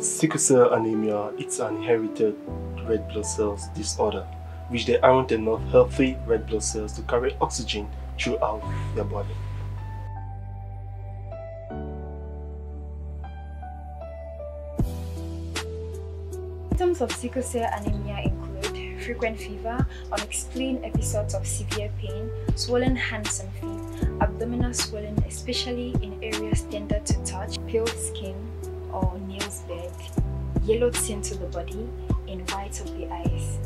Sickle cell anemia is an inherited red blood cells disorder, which there aren't enough healthy red blood cells to carry oxygen throughout their body. Symptoms of sickle cell anemia include frequent fever, unexplained episodes of severe pain, swollen hands and feet, abdominal swelling especially in areas tender to touch, pale skin or nails bed, yellow tint to the body, and white of the eyes.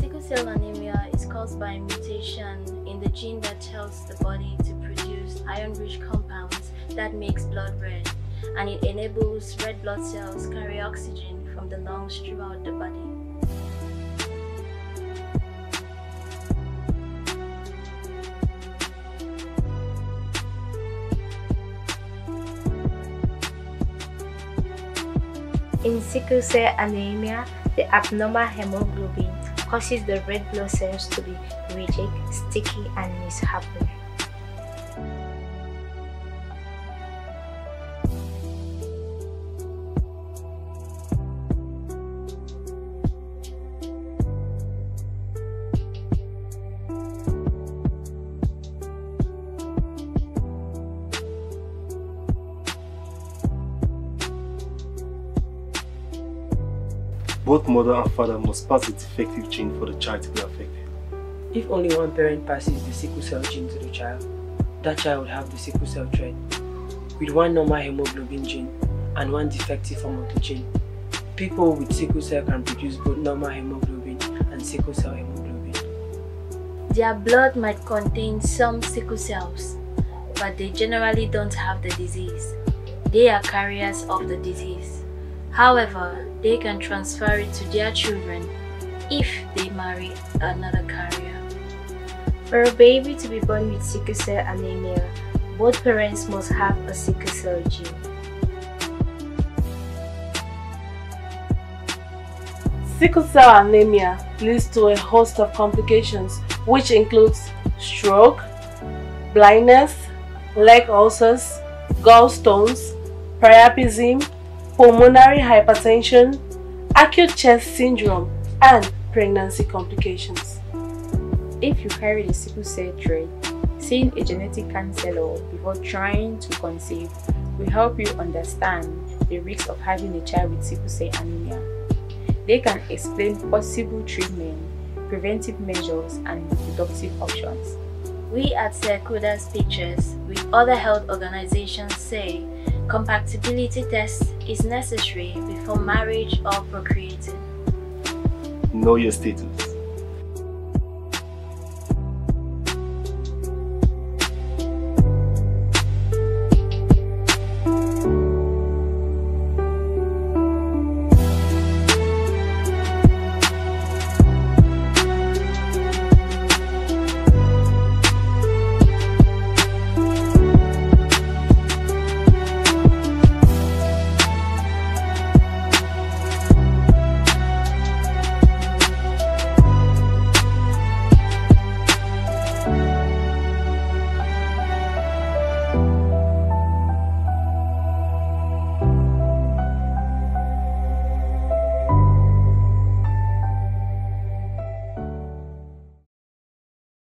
Sickle cell anemia is caused by a mutation in the gene that tells the body to produce iron-rich compounds that makes blood red, and it enables red blood cells carry oxygen from the lungs throughout the body. In sickle cell anemia, the abnormal hemoglobin causes the red blood cells to be rigid, sticky, and mishappen. Both mother and father must pass the defective gene for the child to be affected. If only one parent passes the sickle cell gene to the child, that child would have the sickle cell trait, with one normal hemoglobin gene and one defective form of the gene. People with sickle cell can produce both normal hemoglobin and sickle cell hemoglobin. Their blood might contain some sickle cells, but they generally don't have the disease. They are carriers of the disease. However, they can transfer it to their children if they marry another carrier. For a baby to be born with sickle cell anemia, both parents must have a sickle cell gene. Sickle cell anemia leads to a host of complications which includes stroke, blindness, leg ulcers, gallstones, priapism, pulmonary hypertension, acute chest syndrome, and pregnancy complications. If you carry the sickle cell trait, seeing a genetic counselor before trying to conceive will help you understand the risks of having a child with sickle cell anemia. They can explain possible treatment, preventive measures, and reproductive options. We at Sirr Kuda's Pictures, with other health organizations, say compatibility test is necessary before marriage or procreating. Know your status.